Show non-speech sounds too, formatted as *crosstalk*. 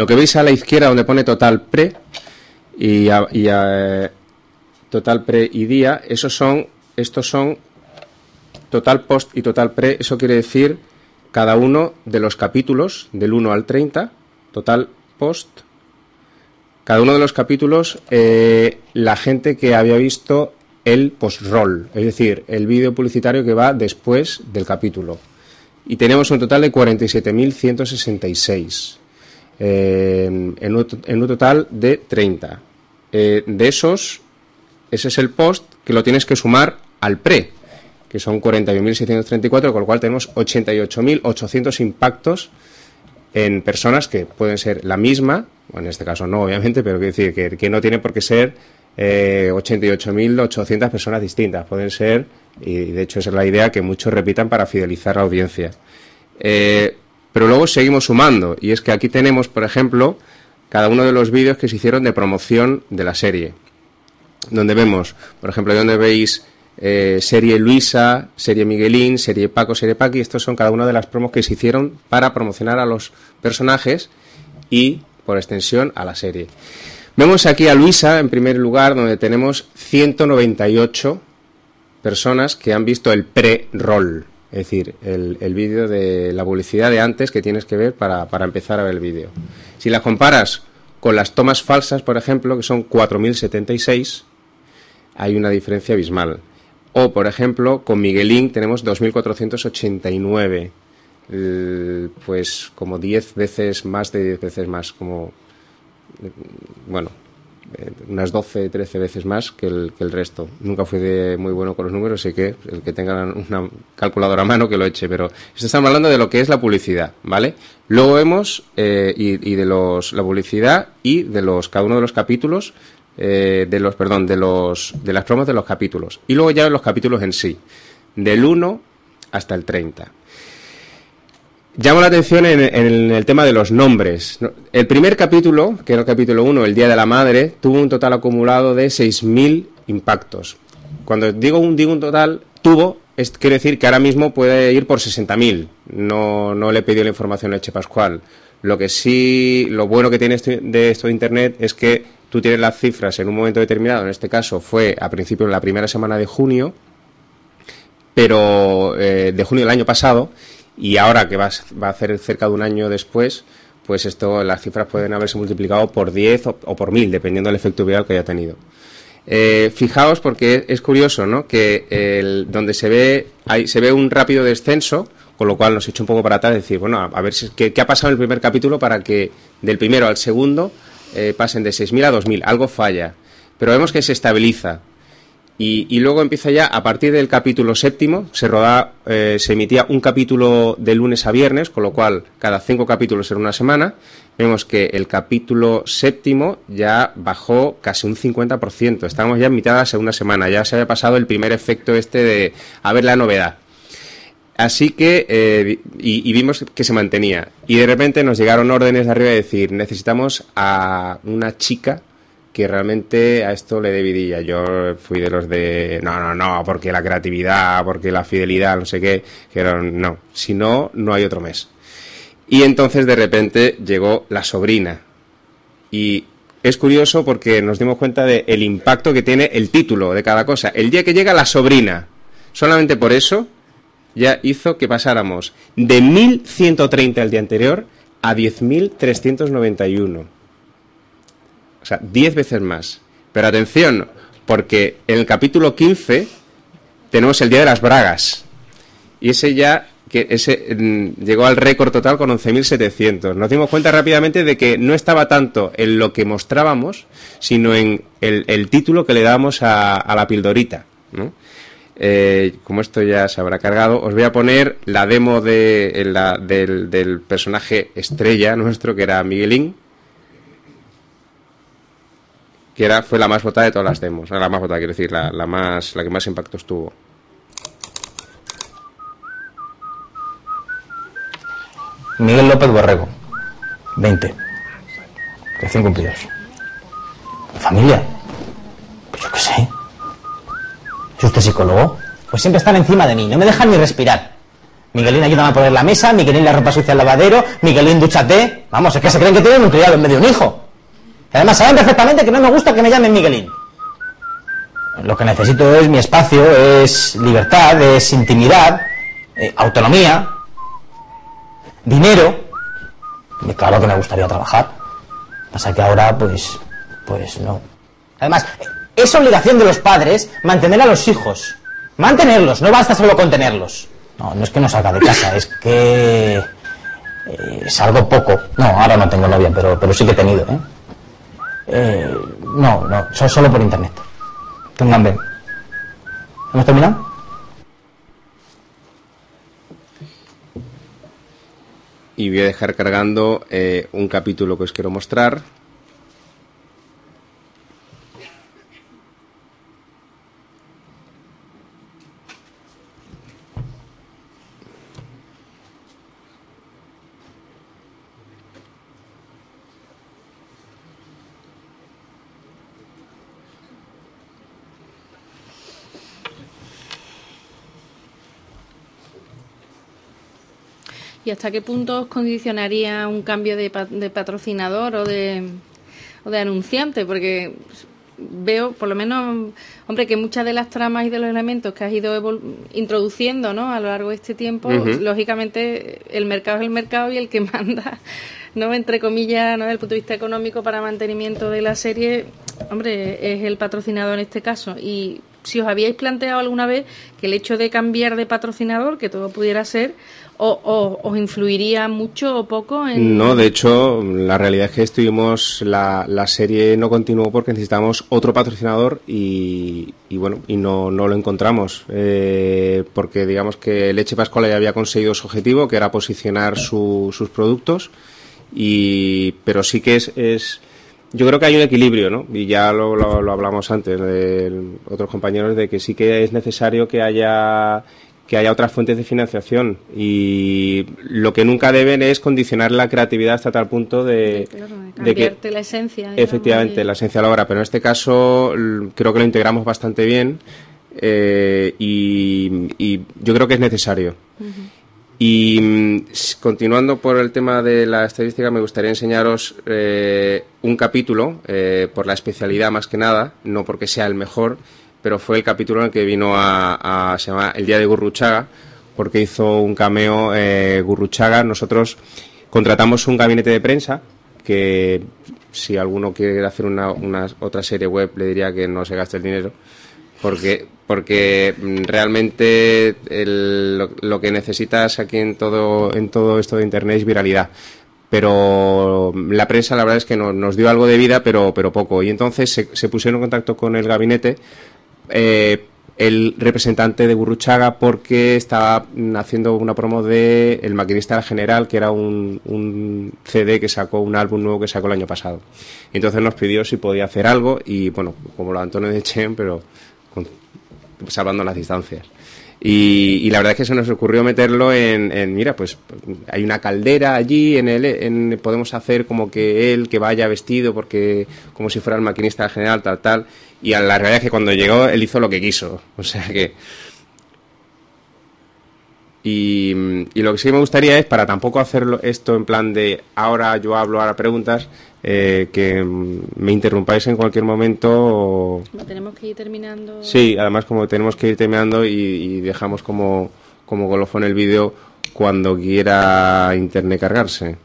Lo que veis a la izquierda donde pone total pre y, total pre y día, esos son, estos son total post y total pre, eso quiere decir cada uno de los capítulos del 1 al 30, total post, cada uno de los capítulos, eh, la gente que había visto el post-roll, es decir, el vídeo publicitario que va después del capítulo. Y tenemos un total de 47.166, eh, en, un, en, un, total de 30. Eh, de esos, ese es el post que lo tienes que sumar al pre, que son 41.634, con lo cual tenemos 88.800 impactos en personas que pueden ser la misma, en este caso no, obviamente, pero quiero decir que, que no tiene por qué ser eh, 88.800 personas distintas. Pueden ser, y de hecho esa es la idea, que muchos repitan para fidelizar la audiencia. Eh, pero luego seguimos sumando, y es que aquí tenemos, por ejemplo, cada uno de los vídeos que se hicieron de promoción de la serie, donde vemos, por ejemplo, donde veis eh, serie Luisa, serie Miguelín, serie Paco, serie Paqui, estos son cada una de las promos que se hicieron para promocionar a los personajes y, por extensión, a la serie. Vemos aquí a Luisa en primer lugar, donde tenemos 198 personas que han visto el pre-roll, es decir, el, vídeo de la publicidad de antes que tienes que ver para, para empezar a ver el vídeo. Si la comparas con las tomas falsas, por ejemplo, que son 4.076, hay una diferencia abismal. O, por ejemplo, con Miguelín tenemos 2.489, pues como 10 veces más de 10 veces más, como bueno, unas 12, 13 veces más que el, que el resto. Nunca fui de muy bueno con los números, así que el que tenga una calculadora a mano que lo eche, pero estamos hablando de lo que es la publicidad, ¿vale? Luego vemos, eh, y, de los, la publicidad y de los, cada uno de los capítulos, eh, de los, perdón, de los, de las promos de los capítulos. Y luego ya los capítulos en sí, del 1 hasta el 30. Llamo la atención en, el tema de los nombres. El primer capítulo, que era el capítulo 1, el Día de la Madre, tuvo un total acumulado de 6.000 impactos. Cuando digo un, digo un total, tuvo, es, quiere decir que ahora mismo puede ir por 60.000. No, no le he pedido la información a Eche Pascual. Lo que sí, lo bueno que tiene de esto de Internet es que tú tienes las cifras en un momento determinado, en este caso fue a principios de la primera semana de junio, pero eh, de junio del año pasado, y ahora que va, a hacer cerca de un año después, pues esto, las cifras pueden haberse multiplicado por 10 o, por 1000, dependiendo del efecto viral que haya tenido. Eh, fijaos porque es curioso, ¿no? Que el, donde se ve, hay, se ve un rápido descenso, con lo cual nos echa un poco para atrás, decir, bueno, a, ver si, ¿qué, ha pasado en el primer capítulo para que del primero al segundo eh, pasen de 6.000 a 2.000. Algo falla. Pero vemos que se estabiliza. Y, luego empieza ya, a partir del capítulo séptimo, se roda, eh, se emitía un capítulo de lunes a viernes, con lo cual cada cinco capítulos en una semana. Vemos que el capítulo séptimo ya bajó casi un 50%. Estamos ya en mitad de la segunda semana, ya se había pasado el primer efecto este de a ver la novedad. Así que, eh, y, y, vimos que se mantenía. Y de repente nos llegaron órdenes de arriba de decir, necesitamos a una chica que realmente a esto le debidía. Yo fui de los de, no, no, no, porque la creatividad, porque la fidelidad, no sé qué, dijeron, no, si no, no hay otro mes. Y entonces de repente llegó la sobrina. Y es curioso porque nos dimos cuenta del el impacto que tiene el título de cada cosa. El día que llega la sobrina, solamente por eso, ya hizo que pasáramos de 1.130 el día anterior a 10.391 o sea, 10 veces más. Pero atención, porque en el capítulo 15 tenemos el Día de las Bragas. Y ese ya que ese mm, llegó al récord total con 11.700. Nos dimos cuenta rápidamente de que no estaba tanto en lo que mostrábamos, sino en el, título que le dábamos a, la pildorita. Eh, como esto ya se habrá cargado, os voy a poner la demo de, del, personaje estrella nuestro, que era Miguelín era, fue la más votada de todas las demos. La más votada, quiero decir, la, la, más, la que más impactos tuvo. Miguel López Borrego, 20. Recién cumplidos. ¿Familia? Pues yo qué sé. ¿Es usted psicólogo? Pues siempre están encima de mí, no me dejan ni respirar. Miguelín, ayúdame a poner la mesa, Miguelín, la ropa sucia al lavadero, Miguelín, dúchate. Vamos, es que se creen que tienen un criado en medio de un hijo. Además saben perfectamente que no me gusta que me llamen Miguelín. Lo que necesito es mi espacio, es libertad, es intimidad, eh, autonomía, dinero. Y claro que me gustaría trabajar. Pasa que ahora, pues, pues no. Además, es obligación de los padres mantener a los hijos. Mantenerlos, no basta solo con tenerlos. No, no es que no salga de casa, es que eh, salgo poco. No, ahora no tengo novia, pero, pero sí que he tenido, ¿eh? Eh no, no, solo por internet. Tengan B. ¿Hemos terminado? Y voy a dejar cargando eh, un capítulo que os quiero mostrar. ¿Y hasta qué punto os condicionaría un cambio de, patrocinador o de, o de anunciante? Porque veo, por lo menos, hombre, que muchas de las tramas y de los elementos que has ido introduciendo ¿no? a lo largo de este tiempo, lógicamente el mercado es el mercado y el que *laughs* manda, ¿no? entre comillas, ¿no? desde el punto de vista económico para mantenimiento de la serie, hombre, es el patrocinador en este caso. Y si os habíais planteado alguna vez que el hecho de cambiar de patrocinador, que todo pudiera ser, o, os influiría mucho o poco? En... No, de hecho, la realidad es que estuvimos, la, la serie no continuó porque necesitamos otro patrocinador y, bueno, y no, no lo encontramos. Eh, porque digamos que Leche Pascual ya había conseguido su objetivo, que era posicionar sus productos, y, pero sí que es, es yo creo que hay un equilibrio, ¿no? Y ya lo, lo, lo hablamos antes de otros compañeros de que sí que es necesario que haya que haya otras fuentes de financiación. Y lo que nunca deben es condicionar la creatividad hasta tal punto de, de, que la esencia efectivamente la esencia de la obra. Pero en este caso creo que lo integramos bastante bien eh, y, yo creo que es necesario y mm, continuando por el tema de la estadística me gustaría enseñaros eh, un capítulo eh, por la especialidad más que nada no porque sea el mejor pero fue el capítulo en el que vino a, se llama El Día de Gurruchaga, porque hizo un cameo eh, Gurruchaga. Nosotros contratamos un gabinete de prensa que si alguno quiere hacer una, otra serie web le diría que no se gaste el dinero porque porque realmente lo, que necesitas aquí en todo en todo esto de internet es viralidad pero la prensa la verdad es que nos dio algo de vida pero pero poco y entonces se, se pusieron en contacto con el gabinete eh, el representante de Gurruchaga porque estaba haciendo una promo de El maquinista general, que era un, CD que sacó, un álbum nuevo que sacó el año pasado. Entonces nos pidió si podía hacer algo y, bueno, como lo Antonio de Chen, pero salvando las distancias. Y, la verdad es que se nos ocurrió meterlo en, mira, pues hay una caldera allí, en el, podemos hacer como que él que vaya vestido porque como si fuera el maquinista general, tal, tal. Y la realidad es que cuando llegó él hizo lo que quiso. *laughs* O sea que... Y, y lo que sí me gustaría es, para tampoco hacerlo esto en plan de ahora yo hablo, ahora preguntas, eh, que me interrumpáis en cualquier momento. tenemos que ir terminando. Sí, además como tenemos que ir terminando y, dejamos como, como colofón el vídeo cuando quiera internet cargarse.